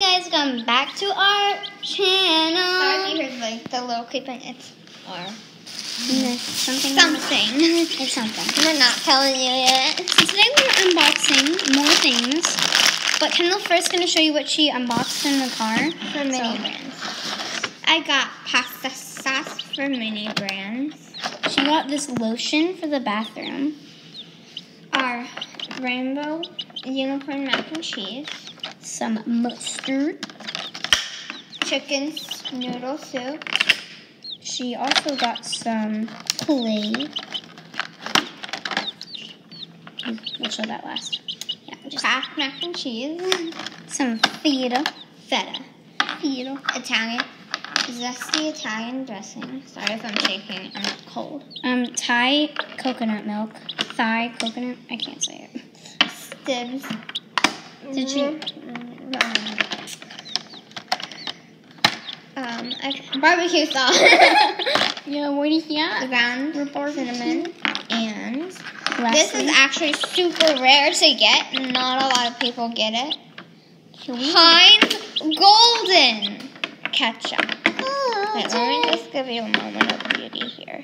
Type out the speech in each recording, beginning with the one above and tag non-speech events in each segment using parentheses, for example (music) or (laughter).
guys, welcome back to our channel. Sorry, here's like the little clip and it's or mm-hmm. Something. something. It's (laughs) something. We're not telling you yet. So today we're unboxing more things. But Kendall first going to show you what she unboxed in the car. For mini So- brands. I got pasta sauce for mini brands. She got this lotion for the bathroom. Our rainbow unicorn mac and cheese. Some mustard. Chicken noodle soup. She also got some Kool-Aid. We'll show that last. Yeah, just Kraft mac and cheese. some feta. Feta. Feta. Italian. Zesty Italian dressing. Sorry if I'm shaking. I'm cold. Um, Thai coconut milk. Thai coconut. I can't say it. Stibs. Did you- Um, I, barbecue sauce. (laughs) Yeah, what is that? ground cinnamon and this is actually super rare to get. Not a lot of people get it. Heinz Golden Ketchup. Oh, Wait, let me just give you a moment of beauty here.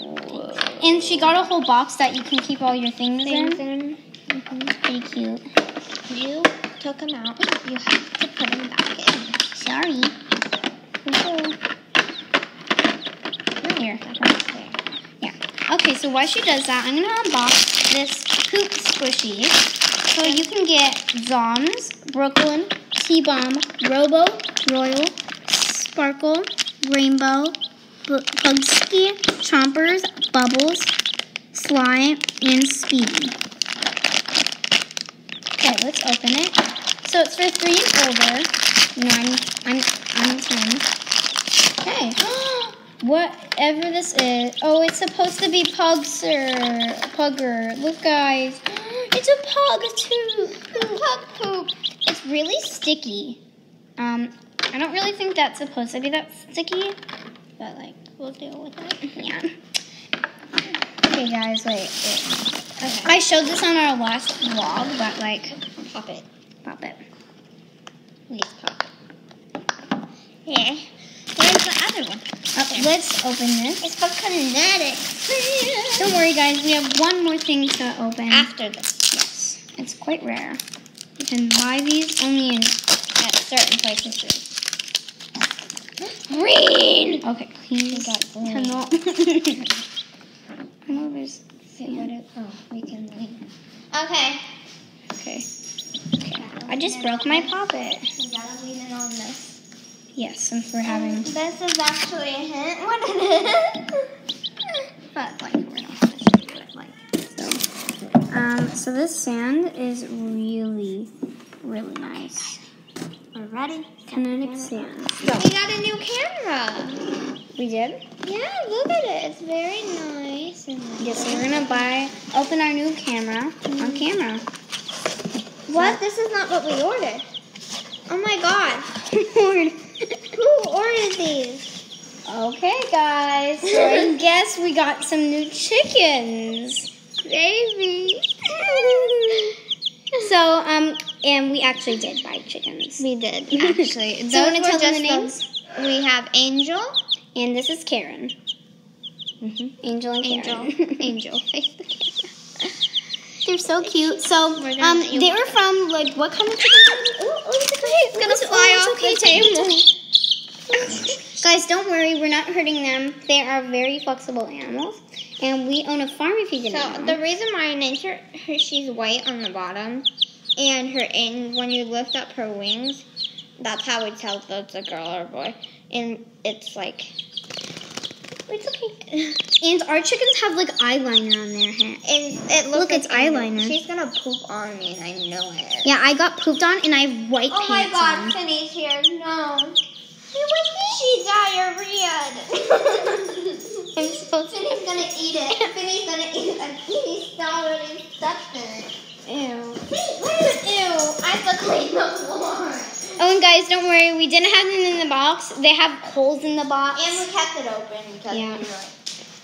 Whoa. And she got a whole box that you can keep all your things Things in. in. Mhm. Pretty cute. You took them out. You have to put them back in. Sorry. Here. Yeah. Okay, so while she does that, I'm gonna unbox this Poop Squishy. So you can get Zoms, Brooklyn, T-Bomb, Robo, Royal, Sparkle, Rainbow, Bu- Bugski, Chompers, Bubbles, Slime, and Speedy. Okay, let's open it. So it's for three and older. No, I'm I'm I'm ten. Okay. (gasps) Whatever this is. Oh, it's supposed to be Pugser. Pugger. Look, guys. (gasps) It's a pug too. Pug poop. It's really sticky. Um, I don't really think that's supposed to be that sticky, but like we'll deal with it. (laughs) Yeah. Okay, guys. Wait. wait. Okay. I showed this on our last vlog, but like, Pop it. pop it. Please pop it. Yeah. Where's the other one? Uh, let's open this. It's for kinetics. (laughs) Don't worry, guys. We have one more thing to open. After this. Yes, it's quite rare. You can buy these only in. At certain places. Green! Okay, please. Green. Turn off. I know there's. Is, oh, we can lean. Okay. Okay. Okay. I just broke my poppet. Yes, since we're having. This is actually a hint what it is. (laughs) But like we're not gonna show you it like so. Um. So this sand is really, really nice. We're ready. Kinetic sand. We got a new camera. We did. Yeah, look at it. It's very nice. And Yes, so we're gonna buy, open our new camera on camera. What? This is not what we ordered. Oh my god. (laughs) Who ordered these? okay, guys. So I (laughs) guess we got some new chickens. Baby. (laughs) So, um, and we actually did buy chickens. we did, (laughs) actually. Do you wanna tell them the names? We have Angel. And this is Karen. Angel and Angel. Karen. Angel. They're so cute. So, um, they were from like what kind of chickens? Ooh, ooh, it's gonna fly off the table. Guys, don't worry. We're not hurting them. They are very flexible animals, and we own a farm. If you didn't So know. the reason why I named her, her she's white on the bottom, and her and when you lift up her wings, that's how we tell if it's a girl or a boy. And it's like it's okay. And our chickens have like eyeliner on their head. and it looks Look, like it's eyeliner. She's gonna poop on me, and I know it. Yeah, I got pooped on, and I have white Oh my God, on. Finney's here. No. She's diarrhea. (laughs) I'm supposed to. Finney's gonna eat it. (laughs) Finney's gonna eat it. And Finney's already stuffed in it. Ew. Hey, what is ew, I have to clean floor. Oh, and guys, don't worry. We didn't have them in the box. They have holes in the box. And we kept it open because Yeah. we were like,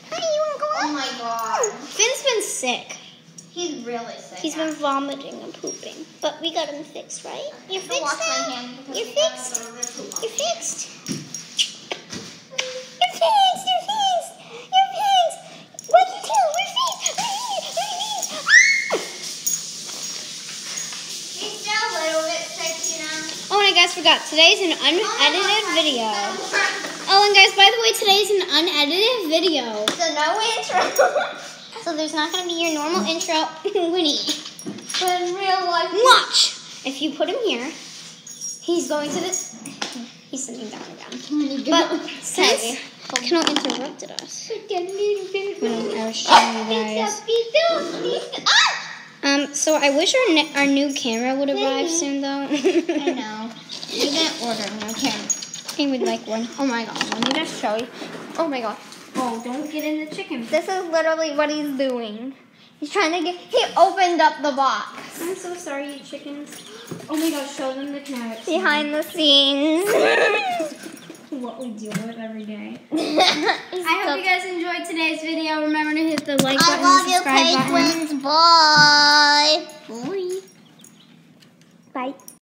Honey, you want to go oh my god. Finn's been sick. He's really sick. He's been vomiting and pooping. But we got him fixed, right? You're fixed now? You're we got a fixed? little bit of poop on You're fixed. Today's an unedited video. Oh, and guys, by the way, today's an unedited video. So no intro. So there's not going to be your normal intro, (laughs) Winnie. but in real life. Watch. If you put him here, he's going to this. He's sitting down again. But since Kendall interrupted us when I was showing you guys. Um, so I wish our our new camera would arrive soon, though. I know. (laughs) You didn't order no camera. I would like one. Oh my god, let me just show you. Oh my god. Oh, don't get in the chicken. This is literally what he's doing. He's trying to get. He opened up the box. I'm so sorry, you chickens. Oh my god, show them the carrots. Behind the scenes. (laughs) what we deal with every day. (laughs) I hope you guys enjoyed today's video. Remember to hit the like button, I love you, penguins. Bye. Bye. Bye.